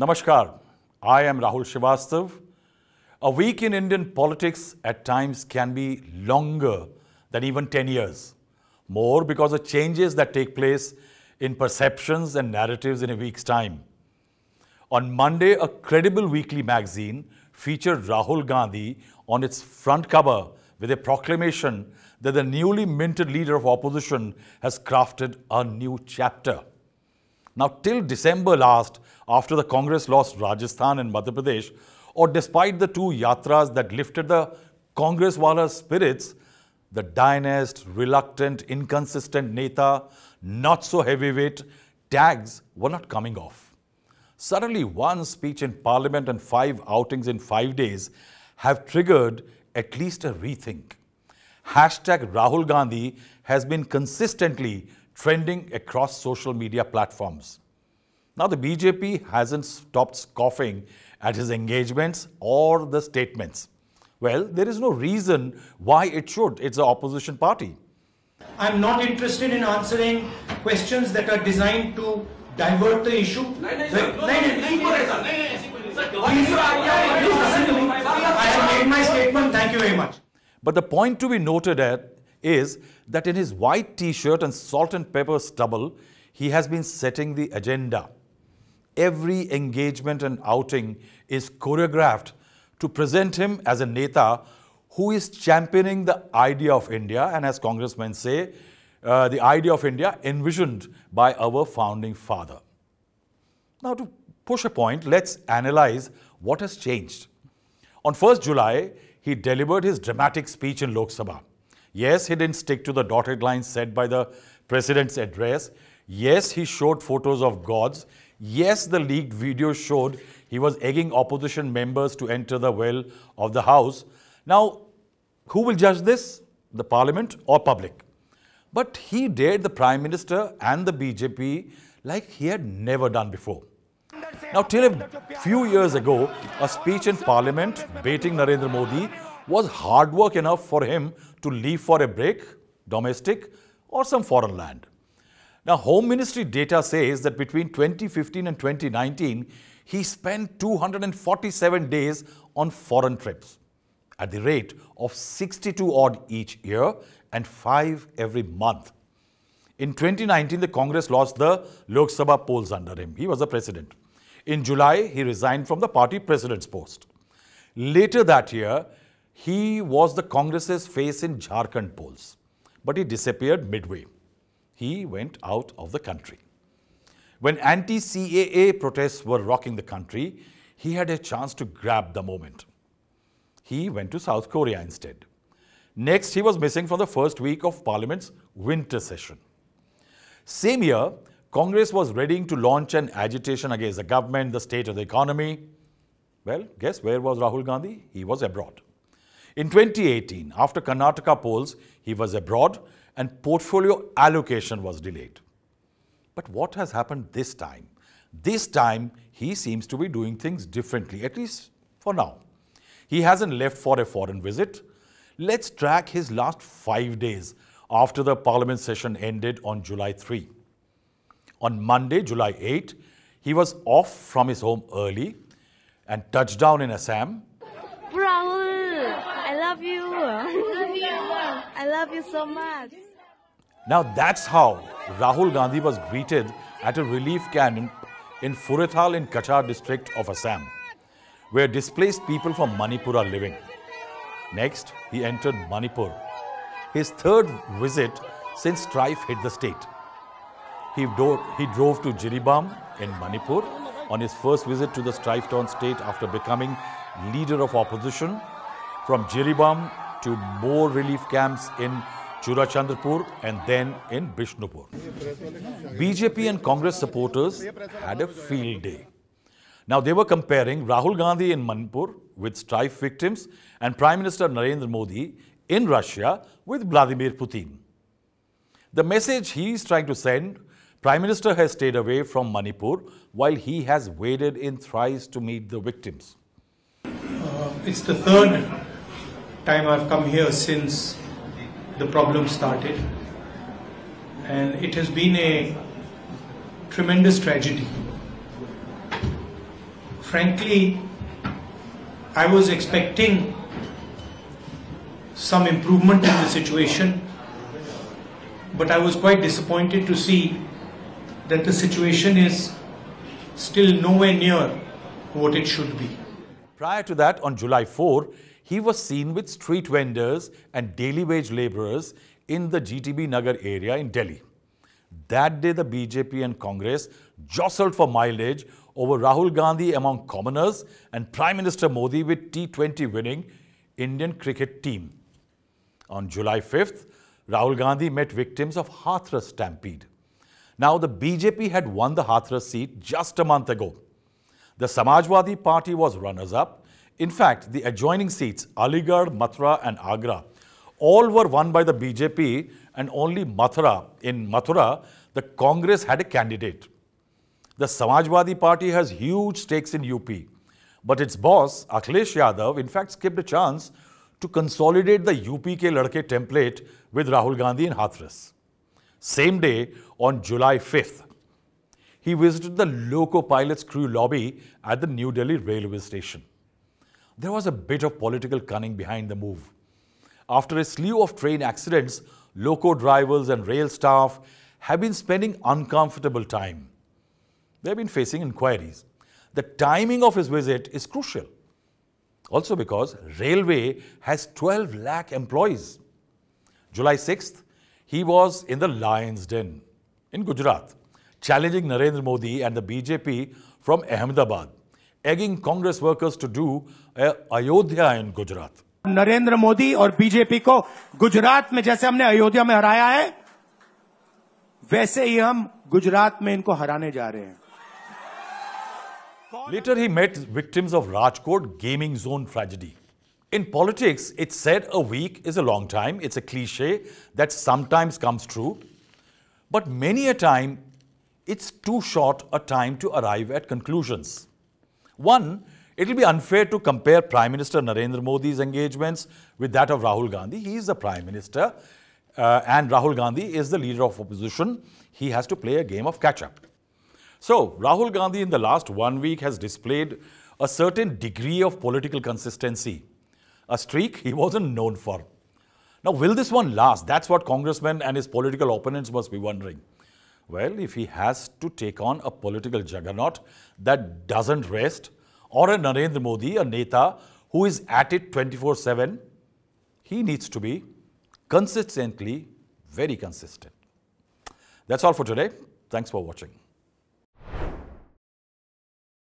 Namaskar. I am Rahul Shrivastava. A week in Indian politics at times can be longer than even 10 years. More because of changes that take place in perceptions and narratives in a week's time. On Monday, a credible weekly magazine featured Rahul Gandhi on its front cover with a proclamation that the newly minted leader of opposition has crafted a new chapter. Now, till December last, after the Congress lost Rajasthan and Madhya Pradesh, or despite the two yatras that lifted the Congress Wala spirits, the Dynast, reluctant, inconsistent Neta, not so heavyweight tags were not coming off. Suddenly, one speech in Parliament and five outings in five days have triggered at least a rethink. Hashtag Rahul Gandhi has been consistently trending across social media platforms. Now, the BJP hasn't stopped scoffing at his engagements or the statements. Well, there is no reason why it should. It's an opposition party. I'm not interested in answering questions that are designed to divert the issue. I have made my statement. Thank you very much. But the point to be noted at is that in his white t-shirt and salt and pepper stubble, he has been setting the agenda. Every engagement and outing is choreographed to present him as a neta who is championing the idea of India and as congressmen say, uh, the idea of India envisioned by our founding father. Now, to push a point, let's analyze what has changed. On 1st July, he delivered his dramatic speech in Lok Sabha. Yes, he didn't stick to the dotted lines set by the president's address. Yes, he showed photos of gods. Yes, the leaked video showed he was egging opposition members to enter the well of the house. Now, who will judge this? The parliament or public? But he dared the Prime Minister and the BJP like he had never done before. Now, till a few years ago, a speech in Parliament baiting Narendra Modi was hard work enough for him to leave for a break, domestic or some foreign land. Now, Home Ministry data says that between 2015 and 2019, he spent 247 days on foreign trips at the rate of 62 odd each year and 5 every month. In 2019, the Congress lost the Lok Sabha polls under him. He was the president. In July, he resigned from the party president's post. Later that year, he was the Congress's face in Jharkhand polls, but he disappeared midway. He went out of the country. When anti-CAA protests were rocking the country, he had a chance to grab the moment. He went to South Korea instead. Next, he was missing from the first week of Parliament's winter session. Same year, Congress was readying to launch an agitation against the government, the state of the economy. Well, guess where was Rahul Gandhi? He was abroad. In 2018, after Karnataka polls, he was abroad and portfolio allocation was delayed. But what has happened this time? This time, he seems to be doing things differently, at least for now. He hasn't left for a foreign visit. Let's track his last five days after the parliament session ended on July 3. On Monday, July 8, he was off from his home early and touched down in Assam. Rahul, I love you. I love you so much. Now that's how Rahul Gandhi was greeted at a relief camp in Fulertal in Cachar district of Assam, where displaced people from Manipur are living. Next, he entered Manipur, his third visit since strife hit the state. He, do- he drove to Jiribam in Manipur on his first visit to the strife-torn state after becoming leader of opposition. From Jiribam to more relief camps in Churachandrapur and then in Bishnupur. BJP and Congress supporters had a field day. Now they were comparing Rahul Gandhi in Manipur with strife victims and Prime Minister Narendra Modi in Russia with Vladimir Putin. The message he is trying to send Prime Minister has stayed away from Manipur while he has waded in thrice to meet the victims. Uh, it's the third time I've come here since the problem started. And it has been a tremendous tragedy. frankly, I was expecting some improvement in the situation, but I was quite disappointed to see that the situation is still nowhere near what it should be. Prior to that, on July 4, he was seen with street vendors and daily wage laborers in the GTB Nagar area in Delhi. That day, the BJP and Congress jostled for mileage over Rahul Gandhi among commoners and Prime Minister Modi with T20 winning Indian cricket team. On July 5th, Rahul Gandhi met victims of Hathras stampede. Now, the BJP had won the Hathras seat just a month ago. The Samajwadi Party was runners-up. In fact, the adjoining seats, Aligarh, Mathura and Agra, all were won by the BJP and only Mathura, in Mathura, the Congress had a candidate. The Samajwadi Party has huge stakes in UP, but its boss, Akhilesh Yadav, in fact skipped a chance to consolidate the UP ke ladke template with Rahul Gandhi in Hathras. Same day, on July 5th, he visited the Loco Pilots crew lobby at the New Delhi railway station. There was a bit of political cunning behind the move. After a slew of train accidents, loco drivers and rail staff have been spending uncomfortable time. They have been facing inquiries. The timing of his visit is crucial. Also because railway has 12 lakh employees. July 6th, he was in the Lion's Den in Gujarat, challenging Narendra Modi and the BJP from Ahmedabad, egging Congress workers to do a Ayodhya in Gujarat. Narendra Modi और BJP को गुजरात में जैसे हमने अयोध्या में हराया है वैसे ही हम गुजरात में इनको हराने जा रहे हैं Later, he met victims of Rajkot gaming zone tragedy. In politics, it's said a week is a long time. It's a cliche that sometimes comes true. But many a time, it's too short a time to arrive at conclusions. One, it will be unfair to compare Prime Minister Narendra Modi's engagements with that of Rahul Gandhi. He is the Prime Minister uh, and Rahul Gandhi is the leader of opposition. He has to play a game of catch-up. So, Rahul Gandhi in the last one week has displayed a certain degree of political consistency, a streak he wasn't known for. Now, will this one last? That's what congressmen and his political opponents must be wondering. Well, if he has to take on a political juggernaut that doesn't rest, or a Narendra Modi, a Neta, who is at it 24-7, he needs to be consistently very consistent. That's all for today. Thanks for watching.